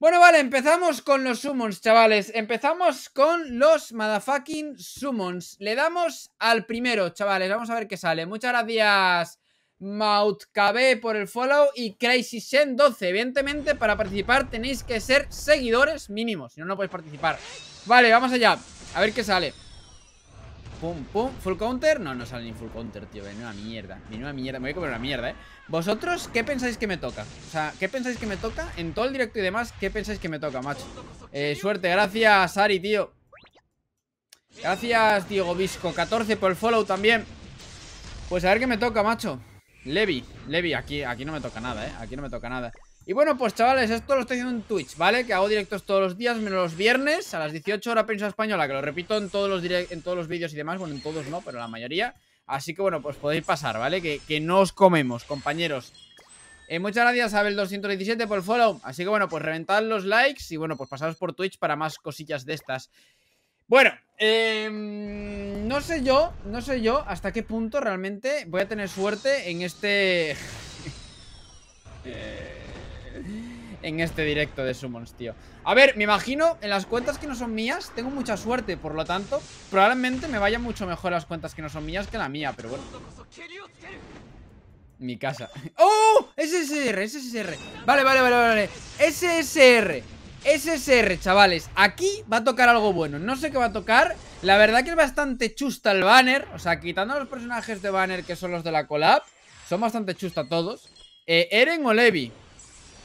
Bueno, vale, empezamos con los summons, chavales. Empezamos con los motherfucking summons. Le damos al primero, chavales. Vamos a ver qué sale. Muchas gracias, MautKB, por el follow y CrazyShen12. Evidentemente, para participar tenéis que ser seguidores mínimos. Si no, no podéis participar. Vale, vamos allá. A ver qué sale. Pum, pum, full counter No, no sale ni full counter, tío, una mierda una mierda, me voy a comer una mierda, eh ¿Vosotros qué pensáis que me toca? O sea, ¿qué pensáis que me toca? En todo el directo y demás, ¿qué pensáis que me toca, macho? Eh, suerte, gracias, Ari, tío Gracias, Diego Visco 14 por el follow también Pues a ver qué me toca, macho Levi, Levi, aquí, aquí no me toca nada, eh Aquí no me toca nada y bueno, pues chavales, esto lo estoy haciendo en Twitch, ¿vale? Que hago directos todos los días, menos los viernes, a las 18 horas prensa española, que lo repito en todos los en todos los vídeos y demás, bueno, en todos no, pero la mayoría. Así que bueno, pues podéis pasar, ¿vale? Que, que no os comemos, compañeros. Eh, muchas gracias a Abel217 por el follow. Así que bueno, pues reventad los likes y bueno, pues pasaros por Twitch para más cosillas de estas. Bueno, eh, no sé yo, no sé yo hasta qué punto realmente voy a tener suerte en este... eh en este directo de Summons, tío. A ver, me imagino, en las cuentas que no son mías Tengo mucha suerte, por lo tanto Probablemente me vaya mucho mejor las cuentas que no son mías Que la mía, pero bueno. Mi casa. ¡Oh! SSR, SSR Vale, vale, vale, vale SSR SSR, chavales. Aquí va a tocar algo bueno. No sé qué va a tocar. La verdad que es bastante chusta el banner. O sea, quitando los personajes de banner que son los de la collab Son bastante chusta todos. Eh, Eren o Levi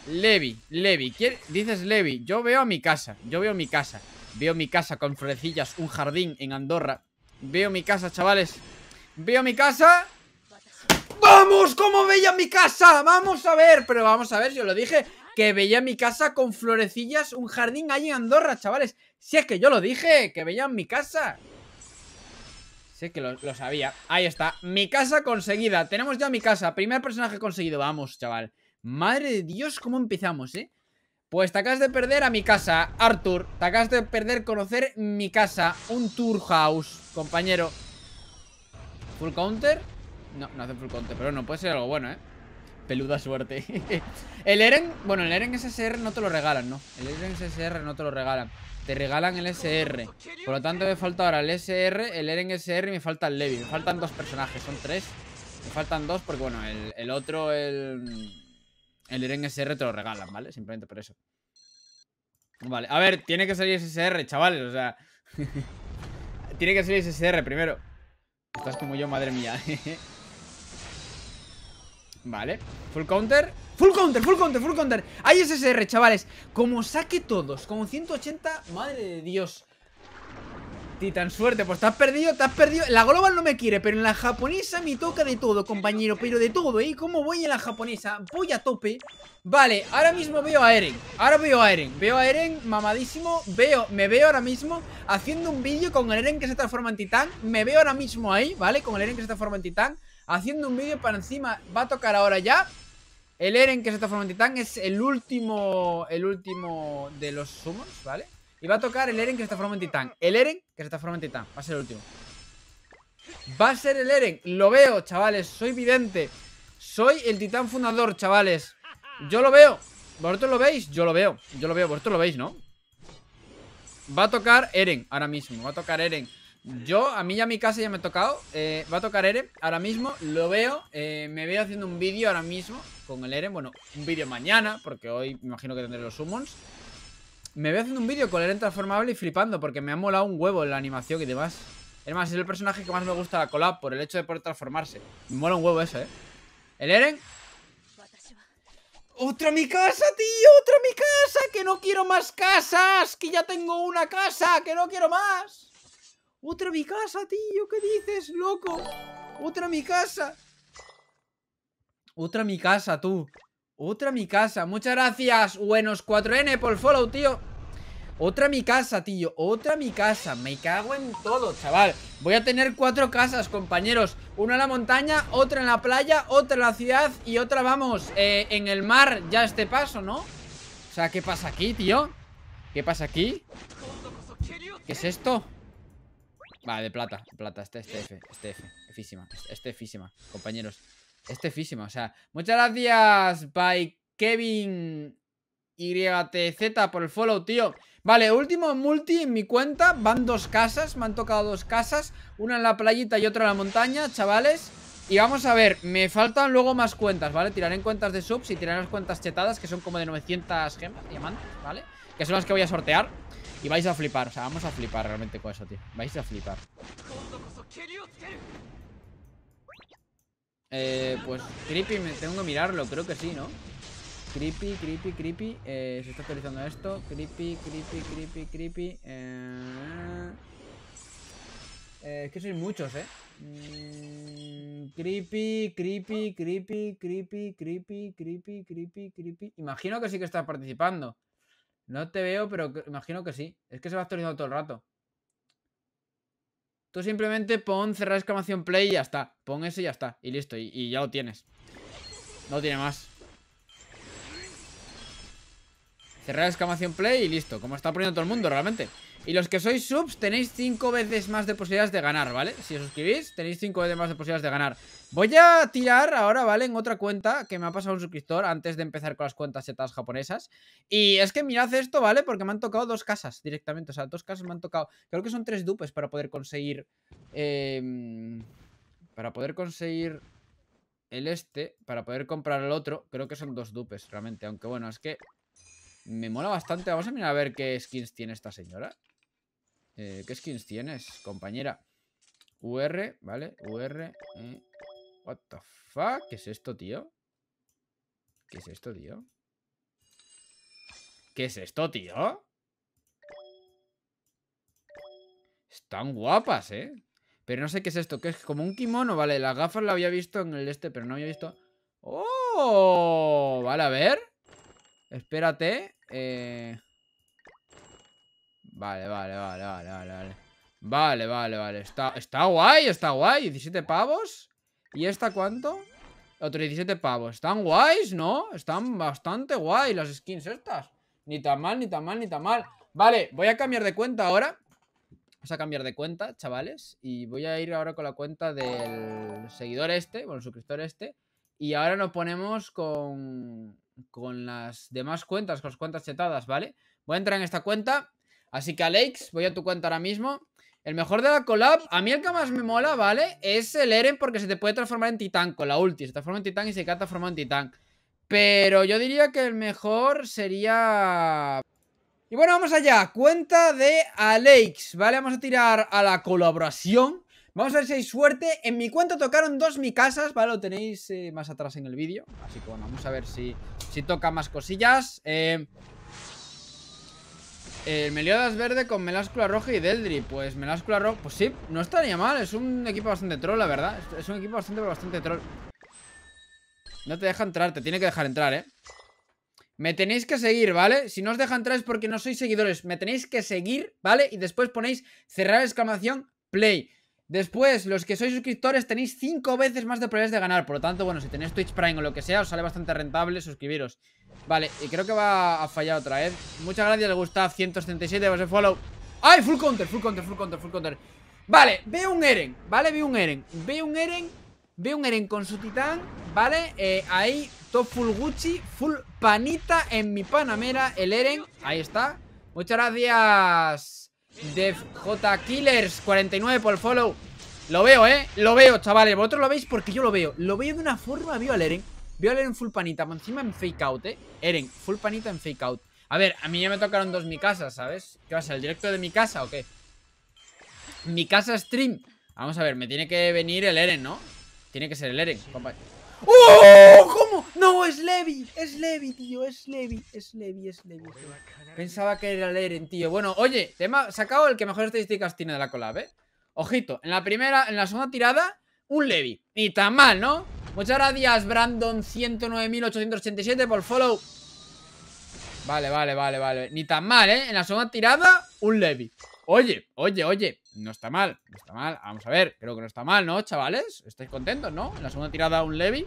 Levi, Levi, dices Levi Yo veo a mi casa, yo veo mi casa Veo mi casa con florecillas, un jardín en Andorra Veo mi casa, chavales Veo mi casa ¡Vamos! ¿Cómo veía mi casa? Vamos a ver, pero vamos a ver, yo lo dije Que veía mi casa con florecillas, un jardín ahí en Andorra, chavales Si es que yo lo dije, que veía mi casa Sé que lo sabía Ahí está, mi casa conseguida Tenemos ya mi casa, primer personaje conseguido Vamos, chaval Madre de Dios, ¿cómo empezamos, eh? Pues te acabas de perder a mi casa, Arthur. Te acabas de perder conocer mi casa Un tour house, compañero. ¿Full counter? No, no hace full counter, pero no, puede ser algo bueno, eh. Peluda suerte. El Eren, bueno, el Eren SSR no te lo regalan, ¿no? El Eren SSR no te lo regalan. Te regalan el SR Por lo tanto me falta ahora el SR, el Eren SR y me falta el Levi. Me faltan dos personajes, son tres. Me faltan dos porque, bueno, el, el otro, el... El Eren SR te lo regalan, ¿vale? Simplemente por eso. Vale, a ver, tiene que salir SSR, chavales, o sea... tiene que salir SSR primero. Estás como yo, madre mía. vale, full counter. Full counter, full counter, full counter. Hay SSR, chavales. Como saque todos, como 180, madre de Dios. Titan, suerte, pues te has perdido, te has perdido. La global no me quiere, pero en la japonesa me toca de todo, compañero Pero de todo, ¿eh? ¿Cómo voy en la japonesa? Voy a tope. Vale, ahora mismo veo a Eren. Ahora veo a Eren. Veo a Eren mamadísimo. Veo, me veo ahora mismo haciendo un vídeo con el Eren que se transforma en titán. Me veo ahora mismo ahí, ¿vale? Con el Eren que se transforma en titán. Haciendo un vídeo para encima. Va a tocar ahora ya. El Eren que se transforma en titán es el último El último de los summons, ¿vale? Y va a tocar el Eren que se transforma en titán. El Eren que se transforma en titán. Va a ser el último. Va a ser el Eren. Lo veo, chavales. Soy vidente. Soy el titán fundador, chavales. Yo lo veo. ¿Vosotros lo veis? Yo lo veo. Yo lo veo. Vosotros lo veis, ¿no? Va a tocar Eren Ahora mismo. Va a tocar Eren. Yo, a mí ya mi casa ya me ha tocado. Eh, Va a tocar Eren Ahora mismo. Lo veo. Eh, Me veo haciendo un vídeo ahora mismo Con el Eren. Bueno, un vídeo mañana Porque hoy me imagino que tendré los summons me voy haciendo un vídeo con el Eren transformable y flipando porque me ha molado un huevo la animación y demás. Es más, es el personaje que más me gusta la collab por el hecho de poder transformarse. Me mola un huevo eso, ¿eh? El Eren... ¡Otra mi casa, tío! ¡Otra mi casa! ¡Que no quiero más casas! ¡Que ya tengo una casa! ¡Que no quiero más! ¡Otra mi casa, tío! ¿Qué dices, loco? ¡Otra mi casa! Otra mi casa, tú otra mi casa, muchas gracias Buenos 4N por follow, tío. Otra mi casa, tío. Otra mi casa, me cago en todo, chaval. Voy a tener cuatro casas, compañeros. Una en la montaña, otra en la playa Otra en la ciudad y otra, vamos eh, En el mar, ya este paso, ¿no? O sea, ¿qué pasa aquí, tío? ¿Qué pasa aquí? ¿Qué es esto? Vale, de plata, plata, este, este F Este F, Físima, este Físima, compañeros este físima, o sea, muchas gracias by Kevin YTZ por el follow, tío. Vale, último multi en mi cuenta. Van dos casas, me han tocado dos casas. Una en la playita y otra en la montaña, chavales. Y vamos a ver, me faltan luego más cuentas, ¿vale? Tiraré en cuentas de subs y tiraré las cuentas chetadas, que son como de 900 gemas, diamantes, ¿vale? Que son las que voy a sortear. Y vais a flipar, o sea, vamos a flipar realmente con eso, tío. Vais a flipar. Eh, pues Creepy, tengo que mirarlo, creo que sí, ¿no? Creepy, creepy, creepy eh, Se está actualizando esto. Creepy, creepy, creepy, creepy eh, eh, Es que sois muchos, ¿eh? Mm, creepy, creepy, creepy, creepy, creepy, creepy, creepy, creepy. Imagino que sí que estás participando. No te veo, pero imagino que sí. Es que se va actualizando todo el rato Tú simplemente pon cerrar exclamación play y ya está. Pon eso y ya está. Y listo. Y, ya lo tienes. No tiene más. Cerrar exclamación play y listo. Como está poniendo todo el mundo realmente. Y los que sois subs tenéis 5 veces más de posibilidades de ganar, ¿vale? Si os suscribís tenéis 5 veces más de posibilidades de ganar Voy a tirar ahora, ¿vale? En otra cuenta que me ha pasado un suscriptor Antes de empezar con las cuentas setadas japonesas Y es que mirad esto, ¿vale? Porque me han tocado dos casas directamente O sea, dos casas me han tocado Creo que son tres dupes para poder conseguir eh, Para poder conseguir El este Para poder comprar el otro Creo que son dos dupes realmente Aunque bueno, es que me mola bastante. Vamos a mirar a ver qué skins tiene esta señora. Eh, ¿Qué skins tienes, compañera? UR, ¿vale? UR. Eh. What the fuck? ¿Qué es esto, tío? ¿Qué es esto, tío? ¿Qué es esto, tío? Están guapas, ¿eh? Pero no sé qué es esto, que es como un kimono, vale, las gafas la había visto en el este, pero no había visto... ¡Oh! Vale, a ver Espérate eh... Vale, vale, vale, vale, vale, vale. Vale, vale, vale. Está, está guay, está guay. 17 pavos. ¿Y esta cuánto? Otro 17 pavos. Están guays, ¿no? Están bastante guay las skins estas. Ni tan mal, ni tan mal, ni tan mal. Vale, voy a cambiar de cuenta ahora. Vamos a cambiar de cuenta, chavales. Y voy a ir ahora con la cuenta del seguidor este, bueno, el suscriptor este. Y ahora nos ponemos con, con las demás cuentas, con las cuentas chetadas, ¿vale? Voy a entrar en esta cuenta Así que Alex, voy a tu cuenta ahora mismo El mejor de la collab, a mí el que más me mola, ¿vale? Es el Eren porque se te puede transformar en titán con la ulti. Se transforma en titán y se queda transformado en titán. Pero yo diría que el mejor sería... Y bueno, vamos allá, cuenta de Alex, ¿vale? Vamos a tirar a la colaboración. Vamos a ver si hay suerte. En mi cuenta tocaron dos mi casas, ¿vale? Lo tenéis eh, más atrás en el vídeo. Así que bueno, vamos a ver si, si toca más cosillas. Eh... El Meliodas verde con Meláscula roja y Deldri. Pues Meláscula roja, pues sí, no estaría mal. Es un equipo bastante troll, la verdad. Es un equipo bastante, bastante troll. No te deja entrar, te tiene que dejar entrar, eh Me tenéis que seguir, ¿vale? Si no os deja entrar es porque no sois seguidores. Me tenéis que seguir, ¿vale? Y después ponéis cerrar exclamación play Después, los que sois suscriptores tenéis 5 veces más de probabilidades de ganar. Por lo tanto, bueno, si tenéis Twitch Prime o lo que sea Os sale bastante rentable suscribiros. Vale, y creo que va a fallar otra vez. Muchas gracias, le gusta 177 por ese follow. ¡Ay! Full counter, full counter, full counter, full counter Vale, veo un Eren, ¿vale? Veo un Eren. Veo un Eren Veo un Eren con su titán, ¿vale? Eh, ahí, top full Gucci Full panita en mi panamera El Eren, ahí está. Muchas gracias Def J Killers 49 por follow Lo veo, ¿eh? Lo veo, chavales Vosotros lo veis porque yo lo veo Lo veo de una forma, veo al Eren Veo a Eren full panita, encima en fake out, eh Eren, full panita en fake out A ver, a mí ya me tocaron dos mi casa, ¿sabes? ¿Qué va a ser, el directo de mi casa o qué? Mi casa stream Vamos a ver, me tiene que venir el Eren, ¿no? Tiene que ser el Eren, ¡Oh! No, es Levi, es Levi, tío, es Levi, es Levi, es Levi. Pensaba que era el Eren, tío. Bueno, oye, te sacado el que mejor estadísticas tiene de la collab, ¿eh? Ojito, en la primera, en la segunda tirada, un Levi. Ni tan mal, ¿no? Muchas gracias, Brandon 109.887 por follow Vale, vale, vale, vale Ni tan mal, ¿eh? En la segunda tirada, un Levi Oye, oye, oye No está mal, no está mal Vamos a ver, creo que no está mal, ¿no, chavales? ¿Estáis contentos, no? En la segunda tirada, un Levi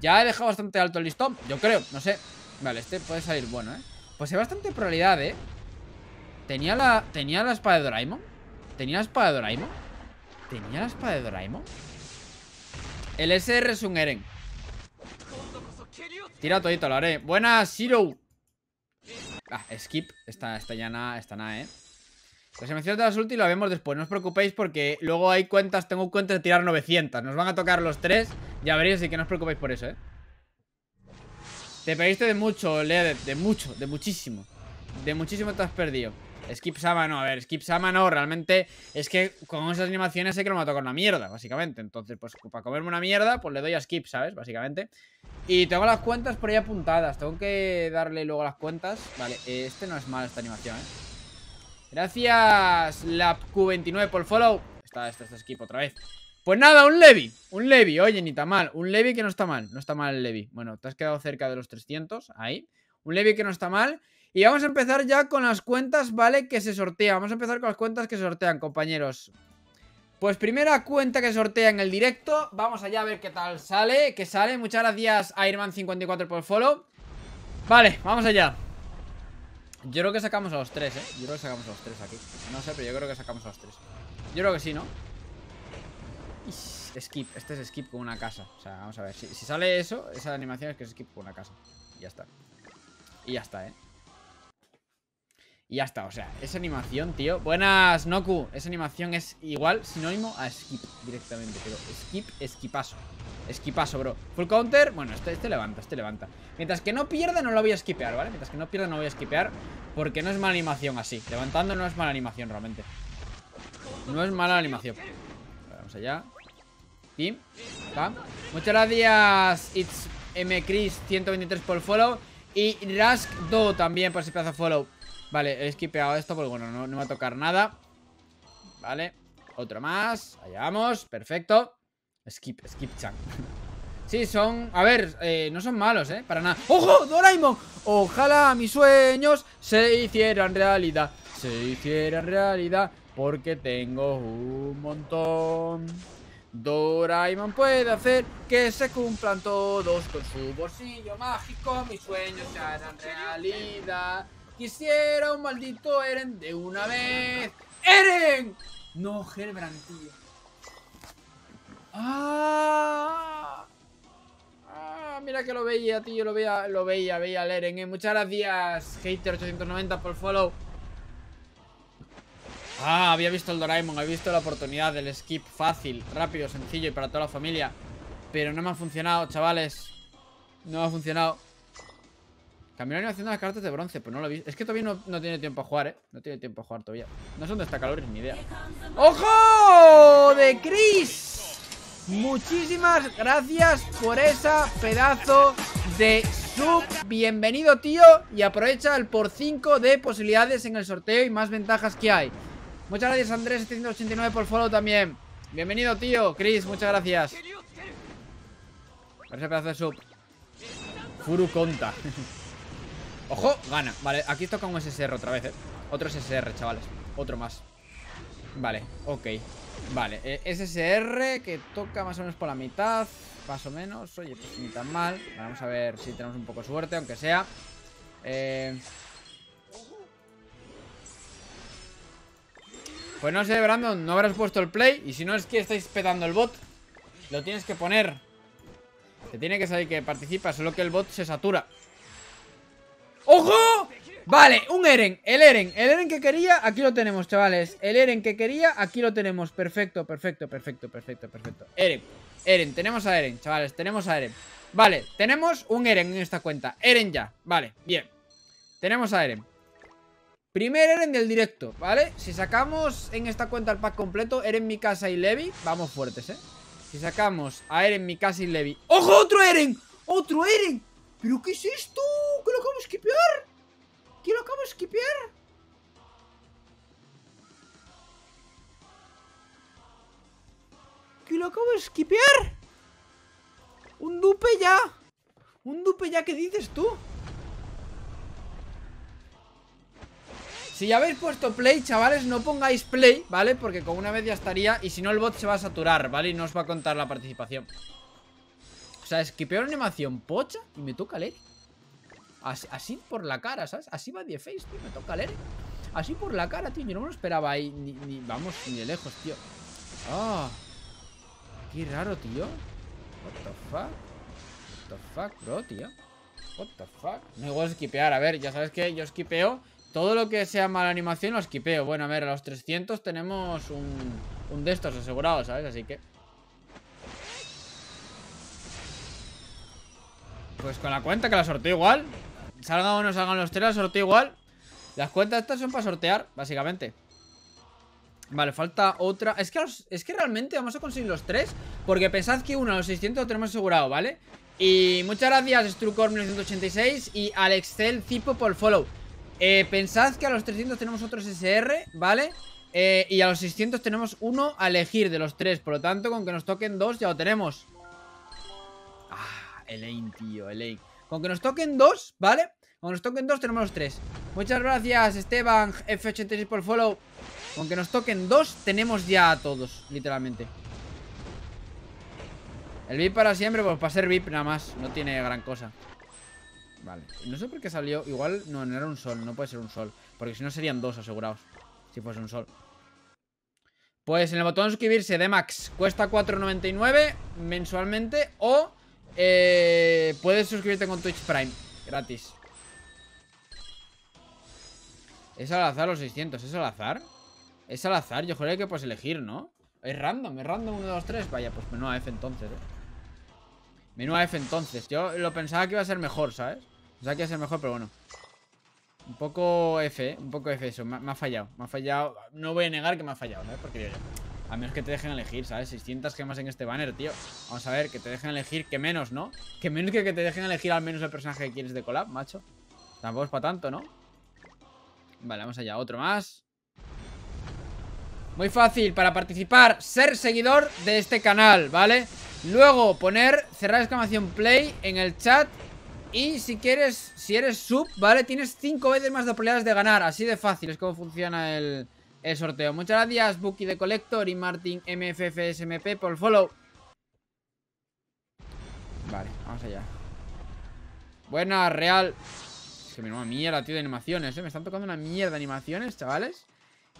Ya he dejado bastante alto el listón Yo creo, no sé Vale, este puede salir bueno, ¿eh? Pues hay bastante probabilidad, ¿eh? Tenía la, tenía la espada de Doraemon Tenía la espada de Doraemon Tenía la espada de Doraemon el SR es un Eren Tira todito, lo haré Buenas, Shiro Ah, skip. Esta, esta ya nada, esta nada, ¿eh? Las animaciones de las ulti lo vemos después, no os preocupéis porque luego hay cuentas, tengo cuentas de tirar 900 Nos van a tocar los tres, ya veréis, así que no os preocupéis por eso, ¿eh? Te perdiste de mucho, Lea, de, mucho, de muchísimo. De muchísimo te has perdido. Skip Sama no, a ver, Skip Sama no, realmente es que con esas animaciones sé que no me va a tocar una mierda, básicamente. Entonces, pues para comerme una mierda, pues le doy a Skip, ¿sabes? Básicamente. Y tengo las cuentas por ahí apuntadas, tengo que darle luego las cuentas. Vale, este no es mal esta animación, ¿eh? Gracias, LabQ29 por follow. Está, está, está skip otra vez. Pues nada, un Levi. Un Levi, oye, ni tan mal. Un Levi que no está mal. No está mal el Levi. Bueno, te has quedado cerca de los 300. Ahí. Un Levi que no está mal. Y vamos a empezar ya con las cuentas, ¿vale? Que se sortean. Vamos a empezar con las cuentas que se sortean, compañeros. Pues primera cuenta que sortea en el directo. Vamos allá a ver qué tal sale. Que sale. Muchas gracias, Ironman54 por follow. Vale, vamos allá. Yo creo que sacamos a los tres, ¿eh? Yo creo que sacamos a los tres aquí. No sé, pero yo creo que sacamos a los tres. Yo creo que sí, ¿no? skip, este es skip con una casa. O sea, vamos a ver, si, sale eso Esa animación es que es skip con una casa. Ya está. Y ya está, ¿eh? Y ya está, o sea, esa animación, tío. Buenas, Noku. Esa animación es igual, sinónimo a skip directamente Pero skip, skipazo Esquipazo, bro. Full counter, bueno, este, este levanta, este levanta. Mientras que no pierda no lo voy a esquipear, ¿vale? Mientras que no pierda no voy a esquipear Porque no es mala animación así. Levantando no es mala animación realmente. No es mala animación. Vamos allá. Pim, pam Muchas gracias It's M. Chris 123 por follow. Y Rask Do también por ese pedazo follow Vale, he esquipeado esto porque bueno, no, no me va a tocar nada Vale Otro más, allá vamos, perfecto Skip, skip chan. Sí, son... A ver, eh, no son malos, ¿eh? Para nada. ¡Ojo! ¡Doraemon! Ojalá mis sueños se hicieran realidad. Se hicieran realidad porque tengo un montón. Doraemon puede hacer que se cumplan todos con su bolsillo mágico. Mis sueños se harán realidad. Quisiera un maldito Eren de una vez. ¡Eren! No, Herbrand, tío. ¡Ah! ¡Ah! Mira que lo veía, tío, lo veía, lo veía, veía al Eren, ¿eh? Muchas gracias, Hater890 por follow. Ah, había visto el Doraemon, había visto la oportunidad del skip fácil, rápido, sencillo y para toda la familia. Pero no me ha funcionado, chavales. No me ha funcionado. Cambió la las cartas de bronce, pues no lo visto. Es que todavía no, no, tiene tiempo a jugar, ¿eh? No tiene tiempo a jugar todavía. No sé dónde está Calores, ni idea. ¡Ojo! ¡De Chris! Muchísimas gracias por esa pedazo de sub Bienvenido tío Y aprovecha el por 5 de posibilidades en el sorteo Y más ventajas que hay Muchas gracias Andrés 789 por follow también Bienvenido tío Chris, muchas gracias Por ese pedazo de sub Furu conta Ojo, gana. Vale, aquí toca un SSR otra vez, eh. Otro SSR, chavales. Otro más. Vale, ok. Vale, eh, SSR que toca más o menos por la mitad Más o menos, oye, pues ni tan mal. Vamos a ver si tenemos un poco de suerte, aunque sea. Eh... Pues no sé, Brandon, no habrás puesto el play Y si no es que estáis petando el bot Lo tienes que poner. Te tiene que salir que participa Solo que el bot se satura ¡Ojo! Vale, un Eren, el Eren, el Eren que quería, aquí lo tenemos, chavales El Eren que quería, aquí lo tenemos Perfecto, perfecto, perfecto, perfecto, perfecto Eren, Eren, tenemos a Eren, chavales, tenemos a Eren Vale, tenemos un Eren en esta cuenta Eren ya, vale, bien Tenemos a Eren Primer Eren del directo, ¿vale? Si sacamos en esta cuenta el pack completo Eren, Mikasa y Levi, vamos fuertes, ¿eh? Si sacamos a Eren, Mikasa y Levi ¡Ojo, otro Eren! ¡Otro Eren! ¿Pero qué es esto? ¿Qué lo acabamos lo acabo de skipear? Un dupe ya Un dupe ya, ¿qué dices tú? Si ya habéis puesto play, chavales, no pongáis play, ¿vale? Porque con una vez ya estaría Y si no el bot se va a saturar, ¿vale? Y no os va a contar la participación O sea, skipeo una animación pocha Y me toca leer Así, por la cara, ¿sabes? Así va 10 face, tío, me toca leer Así por la cara, tío, yo no me lo esperaba ahí ni, vamos, ni de lejos, tío Ah Qué raro, tío. What the fuck What the fuck, bro, tío. What the fuck? No igual esquipear, a ver, ya sabes que yo esquipeo Todo lo que sea mala animación lo esquipeo Bueno, a ver, a los 300 tenemos un, un de estos asegurado, ¿sabes? Así que. Pues con la cuenta que la sorteo igual. Salgan o no salgan los tres, la sorteo igual. Las cuentas estas son para sortear, básicamente Vale, falta otra Es que, es que realmente vamos a conseguir los tres Porque pensad que uno a los 600 lo tenemos asegurado, ¿vale? Y muchas gracias Strucor1986 y Alexcel Zipo por follow eh, Pensad que a los 300 tenemos otros SR, ¿vale? Eh, y a los 600 tenemos uno a elegir de los tres Por lo tanto, con que nos toquen dos ya lo tenemos Ah, Elaine, tío, Elaine Con que nos toquen dos, ¿vale? Con que nos toquen dos tenemos los tres Muchas gracias Esteban F86 por follow Con que nos toquen dos tenemos ya a todos, literalmente. El VIP para siempre, pues para ser VIP nada más No tiene gran cosa. Vale, no sé por qué salió Igual no, no era un sol, no puede ser un sol Porque si no serían dos asegurados Si fuese un sol. Pues en el botón suscribirse de Max Cuesta 4.99 mensualmente O eh, puedes suscribirte con Twitch Prime Gratis. Es al azar los 600 ¿Es al azar? Es al azar, yo creo que puedes elegir, ¿no? Es random, es random 1, 2, 3 Vaya, pues menuda F entonces, eh Menuda F entonces. Yo lo pensaba que iba a ser mejor, ¿sabes? Pensaba que iba a ser mejor, pero bueno. Un poco F, ¿eh? Un poco F eso. Me, ha fallado. Me ha fallado. No voy a negar que me ha fallado, ¿sabes? Porque yo, a menos que te dejen elegir, ¿sabes? 600 gemas en este banner, tío. Vamos a ver, que te dejen elegir, que menos, ¿no? Que menos que que te dejen elegir al menos el personaje que quieres de collab, macho. Tampoco es para tanto, ¿no? Vale, vamos allá. Otro más. Muy fácil para participar, ser seguidor de este canal, ¿vale? Luego poner cerrar exclamación play en el chat Y si quieres, si eres sub, ¿vale? Tienes 5 veces más de probabilidades de ganar Así de fácil es como funciona el, sorteo Muchas gracias Buki de Collector y Martin MFFSMP por el follow Vale, vamos allá Buena, real Es que una mierda, tío, de animaciones, ¿eh? Me están tocando una mierda de animaciones, chavales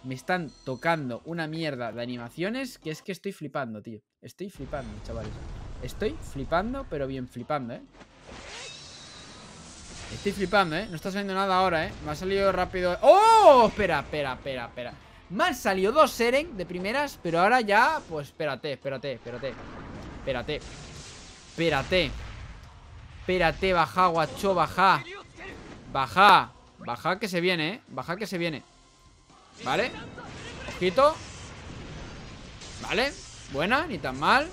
me están tocando una mierda de animaciones que es que estoy flipando, tío. Estoy flipando, chavales. Estoy flipando, pero bien flipando, ¿eh? Estoy flipando, ¿eh? No está saliendo nada ahora, ¿eh? Me ha salido rápido... ¡Oh! Espera, espera, espera, espera. Me han salido dos Seren de primeras, pero ahora ya... Pues espérate, espérate, espérate. Espérate. Espérate. Espérate, baja, guacho, baja. Baja. Baja que se viene, ¿eh? Baja que se viene. Vale Ojito. Vale Buena, ni tan mal.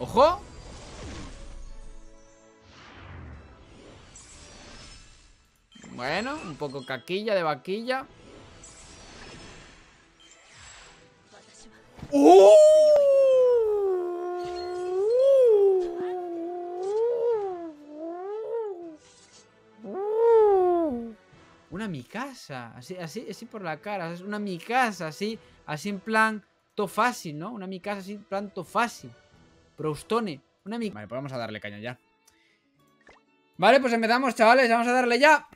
Ojo. Bueno, un poco caquilla de vaquilla. ¡Uh! Una mi casa, así, así, así por la cara, es una mi casa, así, así en plan, to fácil, ¿no? Una mi casa así en plan, to fácil. Proustone, una mi... Vale, pues vamos a darle caña ya. Vale, pues empezamos, chavales, vamos a darle ya.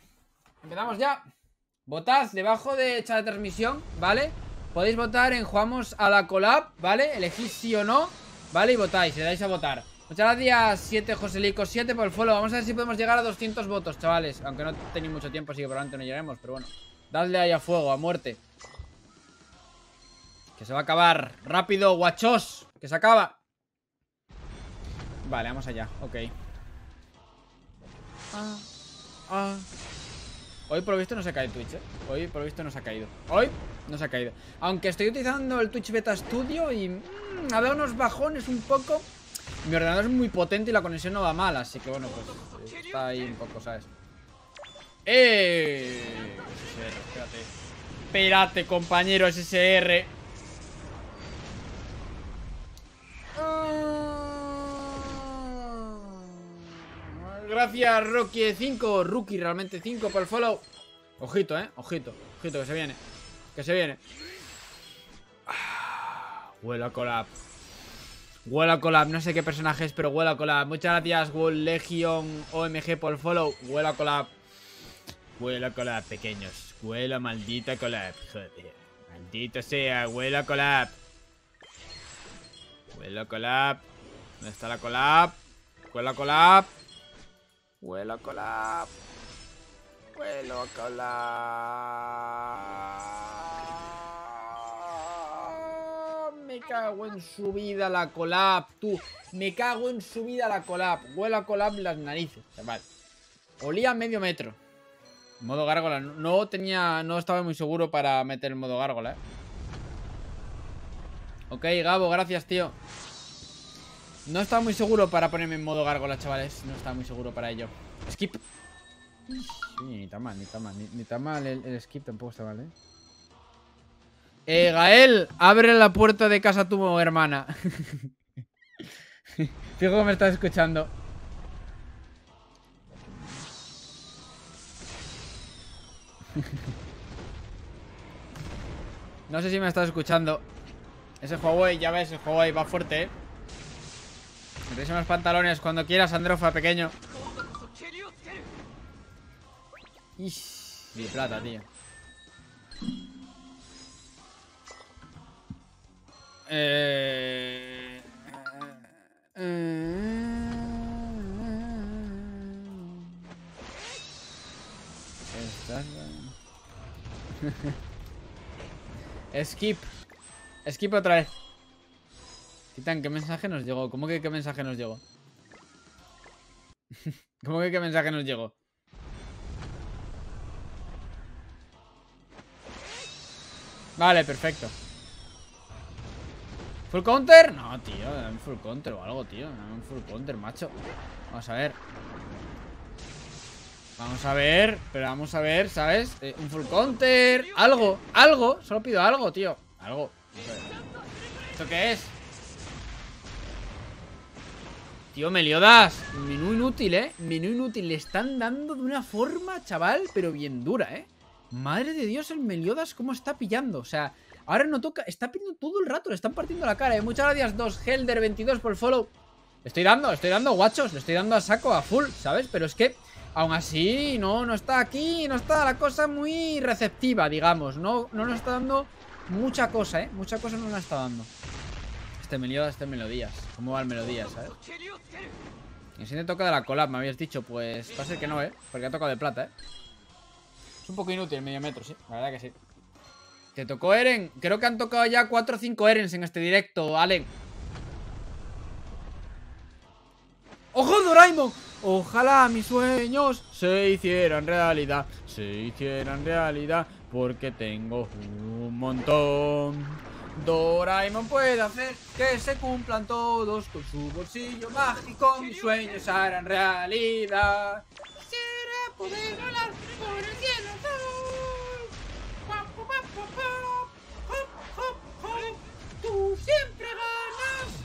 Empezamos ya. Votad debajo de chat de transmisión, ¿vale? Podéis votar en jugamos a la collab, ¿vale? Elegís sí o no, ¿vale? Y votáis, le dais a votar. Muchas gracias, 7 Joselico, 7 por el follow. Vamos a ver si podemos llegar a 200 votos, chavales. Aunque no tenéis mucho tiempo, así que probablemente no lleguemos. Pero bueno, dadle ahí a fuego, a muerte. Que se va a acabar. Rápido, guachos. Que se acaba. Vale, vamos allá. Ok. Ah, ah. Hoy por lo visto no se ha caído Twitch, ¿eh? Hoy por lo visto no se ha caído. Hoy no se ha caído. Aunque estoy utilizando el Twitch Beta Studio y... Mmm, a ver unos bajones un poco... Mi ordenador es muy potente y la conexión no va mal, así que bueno, pues está ahí un poco, ¿sabes? ¡Eh! SSR, espérate. Espérate, compañero SSR. Gracias, Rocky5. Rookie, realmente 5 por el follow. Ojito, eh. Ojito. Ojito, que se viene. Que se viene. Ah, huele a collab. Huela Collab, no sé qué personaje es, pero Huela Collab. Muchas gracias, World Legion OMG por follow. Huela Collab. Huela Collab, pequeños. Huela maldita Collab. Maldito sea, huela Collab. Huela Collab. ¿Dónde está la Collab? Huela colap. Huela colap. Huelo colap. Me cago en su vida la colap, tú. Me cago en su vida la colap. Huela colap las narices, chaval. Olía medio metro. Modo gárgola. No tenía. No estaba muy seguro para meter el modo gárgola, eh. Ok, Gabo, gracias, tío. No estaba muy seguro para ponerme en modo gárgola, chavales. No estaba muy seguro para ello. Skip. ni tan mal, ni tan mal. Ni, tan mal el, skip tampoco está mal, ¿eh? Eh, Gael, abre la puerta de casa a tu hermana. Fijo que me estás escuchando. No sé si me estás escuchando. Ese Huawei, ya ves, el Huawei va fuerte, ¿eh? los pantalones cuando quieras, Androfa, pequeño. Ish, mi plata, tío. Eh... Skip. Skip otra vez. Titan, ¿qué mensaje nos llegó? ¿Cómo que qué mensaje nos llegó? ¿Cómo que qué mensaje nos llegó? Vale, perfecto. ¿Full counter? No, tío, un full counter o algo, tío. un full counter, macho. Vamos a ver. Vamos a ver, pero vamos a ver, ¿sabes? Eh, un full counter, algo, algo. Solo pido algo, tío. Algo. ¿Esto qué es? Tío, Meliodas, menú inútil, ¿eh? Menú inútil, le están dando de una forma, chaval, pero bien dura, ¿eh? Madre de Dios, el Meliodas cómo está pillando, o sea, ahora no toca, está pidiendo todo el rato, le están partiendo la cara, ¿eh? Muchas gracias, 2 Helder22 por el follow. Estoy dando, estoy dando guachos, le estoy dando a saco, a full, ¿sabes? Pero es que, aún así, no, no está aquí, no está la cosa muy receptiva, digamos, no, no nos está dando mucha cosa, ¿eh? Mucha cosa no nos está dando. Este Meliodas, este Melodías. ¿Cómo va el Melodías, sabes? Y si te toca de la collab, me habías dicho. Pues va a ser que no, ¿eh? Porque ha tocado de plata, ¿eh? Es un poco inútil el medio metro, sí. La verdad que sí. Te tocó Eren. Creo que han tocado ya 4 o 5 Erens en este directo, Allen. ¡Ojo, Doraemon! Ojalá mis sueños se hicieran realidad. Se hicieran realidad. Porque tengo un montón. Doraemon puede hacer que se cumplan todos con su bolsillo mágico. Mis sueños harán realidad. Quisiera poder volar por el cielo Tú siempre ganas.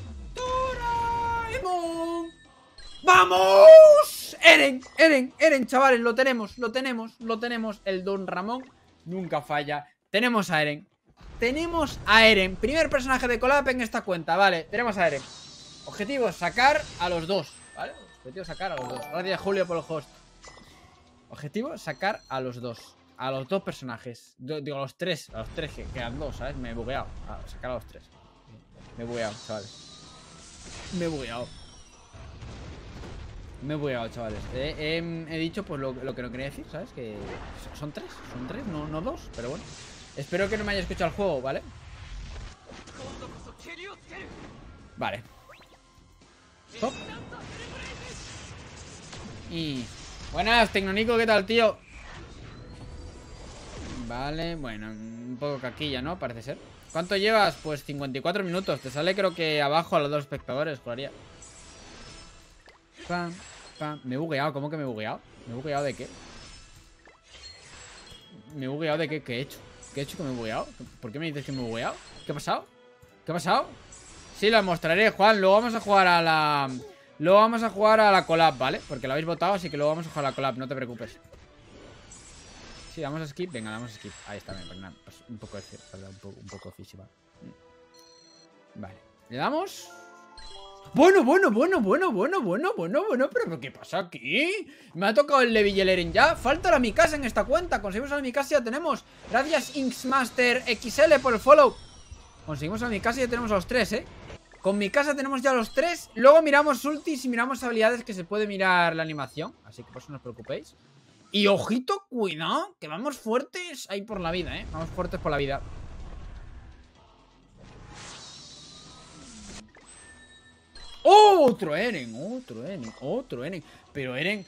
¡Vamos! Eren, Eren, Eren, chavales, lo tenemos, lo tenemos, lo tenemos. El Don Ramón nunca falla. Tenemos a Eren. Tenemos a Eren Primer personaje de collab en esta cuenta Vale, tenemos a Eren Objetivo, sacar a los dos ¿Vale? Objetivo, sacar a los dos Gracias Julio por el host Objetivo, sacar a los dos A los dos personajes Digo, a los tres A los tres, que quedan dos, ¿sabes? Me he bugueado a Sacar a los tres Me he bugueado, chavales Me he bugueado me he bugueado, chavales. he dicho pues lo, que no quería decir, ¿sabes? Que son tres, son tres, no, no dos, pero bueno. Espero que no me haya escuchado el juego, ¿vale? Vale Top Y... Buenas, Tecnonico, ¿qué tal, tío? Vale, bueno, un poco caquilla, ¿no? Parece ser ¿Cuánto llevas? Pues 54 minutos Te sale creo que abajo a los dos espectadores, juraría Pam, pam Me he bugueado, ¿cómo que me he bugueado? ¿Me he bugueado de qué? ¿Me he bugueado de qué? ¿Qué he hecho? ¿Qué he hecho que me he bugueado? ¿Por qué me dices que me he bugueado? ¿Qué ha pasado? ¿Qué ha pasado? Sí, lo mostraré, Juan. Luego vamos a jugar a la... Luego vamos a jugar a la collab, ¿vale? Porque lo habéis votado, así que luego vamos a jugar a la collab, no te preocupes. Sí, damos a skip. Venga, damos a skip. Ahí está, bien, pues pues un poco, poco, un poco física. Vale. ¿Le damos? Bueno, bueno, bueno, bueno, bueno, bueno, bueno, bueno, pero ¿qué pasa aquí? Me ha tocado el Levi ya. Falta la Mikasa en esta cuenta. Conseguimos a la Mikasa ya tenemos. Gracias Inksmaster XL por el follow. Conseguimos a la Mikasa ya tenemos a los tres, ¿eh? Con mi casa tenemos ya los tres. Luego miramos ultis y miramos habilidades que se puede mirar la animación. Así que por eso no os preocupéis. Y ojito, cuidado, que vamos fuertes ahí por la vida, ¿eh? Vamos fuertes por la vida. Otro Eren, otro Eren, otro Eren. Pero Eren,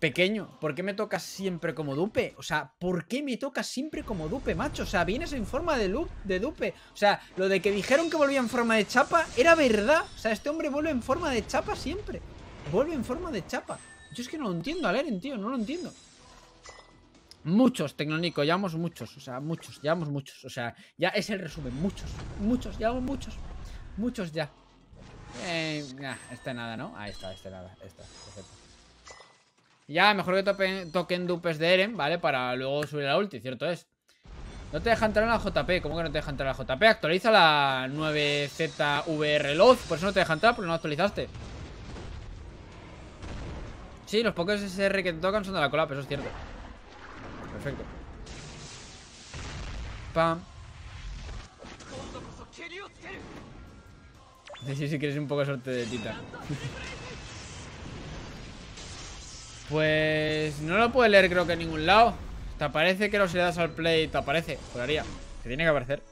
pequeño, ¿por qué me toca siempre como dupe? O sea, ¿por qué me toca siempre como dupe, macho? O sea, vienes en forma de, de dupe. O sea, lo de que dijeron que volvía en forma de chapa era verdad. O sea, este hombre vuelve en forma de chapa siempre. Vuelve en forma de chapa. Yo es que no lo entiendo al Eren, tío, no lo entiendo. Muchos, Tecnonico, llevamos muchos, o sea, muchos, llevamos muchos, o sea, ya es el resumen, muchos, muchos, llevamos muchos, muchos ya. Eh, este nada, ¿no? Ahí está, este nada, este, perfecto. Ya, mejor que toquen dupes de Eren, ¿vale? Para luego subir la ulti, cierto es. No te deja entrar en la JP, ¿cómo que no te deja entrar en la JP? Actualiza la 9ZVR Load, por eso no te deja entrar, porque no actualizaste. Sí, los pocos SR que tocan son de la cola, pero eso es cierto. Perfecto. Pam. Sí, si quieres un poco de suerte de tita. pues no lo puede leer creo que en ningún lado. Te aparece que no si le das al play, te aparece. Juraría. Te tiene que aparecer.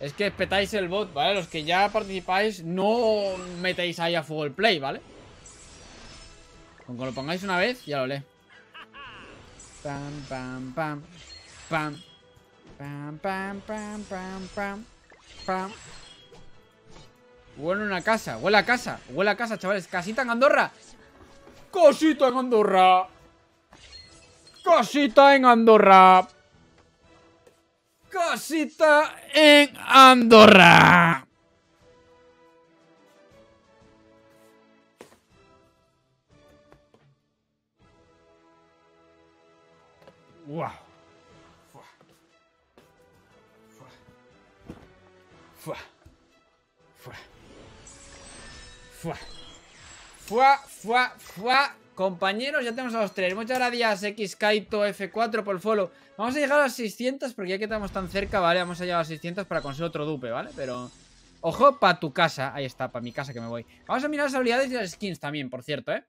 Es que petáis el bot, ¿vale? Los que ya participáis, no metéis ahí a fuego el play, ¿vale? Con que lo pongáis una vez, ya lo lee. Pam, pam, pam. Pam. Pam, pam, pam, pam, pam. Pam. Huele una casa, huele a casa, huele a casa, chavales. Casita en Andorra. Casita en Andorra. Casita en Andorra. Casita en Andorra. Wow. Fua. Fua. Fua. Fua, fua, fua. Compañeros, ya tenemos a los tres. Muchas gracias, X Kaito F4 por el follow. Vamos a llegar a las 600 porque ya que estamos tan cerca, ¿vale? Vamos a llegar a las 600 para conseguir otro dupe, ¿vale? Pero... Ojo, para tu casa. Ahí está, para mi casa que me voy. Vamos a mirar las habilidades y las skins también, por cierto, ¿eh?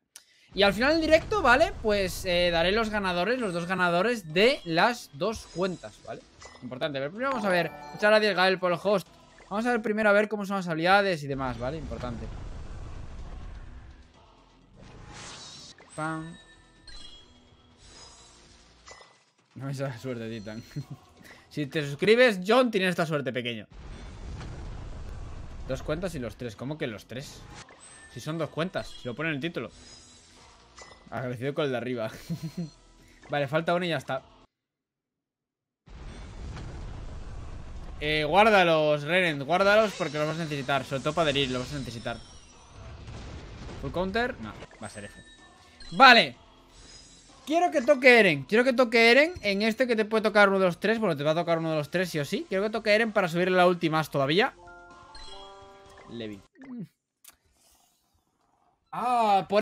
Y al final del directo, ¿vale? Pues eh, daré los ganadores, los dos ganadores de las dos cuentas, ¿vale? Importante. Pero primero vamos a ver. Muchas gracias, Gael, por el host. Vamos a ver primero a ver cómo son las habilidades y demás, ¿vale? Importante. No me la suerte, Titan. si te suscribes, John, tienes esta suerte, pequeño. Dos cuentas y los tres. ¿Cómo que los tres? Si son dos cuentas, si lo pone en el título. Agradecido con el de arriba. vale, falta uno y ya está. Eh, guárdalos, Renen, guárdalos porque los vas a necesitar. Sobre todo para adherir, los vas a necesitar. ¿Full counter? No, va a ser F. Vale. Quiero que toque Eren. Quiero que toque Eren en este que te puede tocar uno de los tres. Bueno, te va a tocar uno de los tres, sí o sí. Quiero que toque Eren para subirle la última más todavía. Levi. Ah, por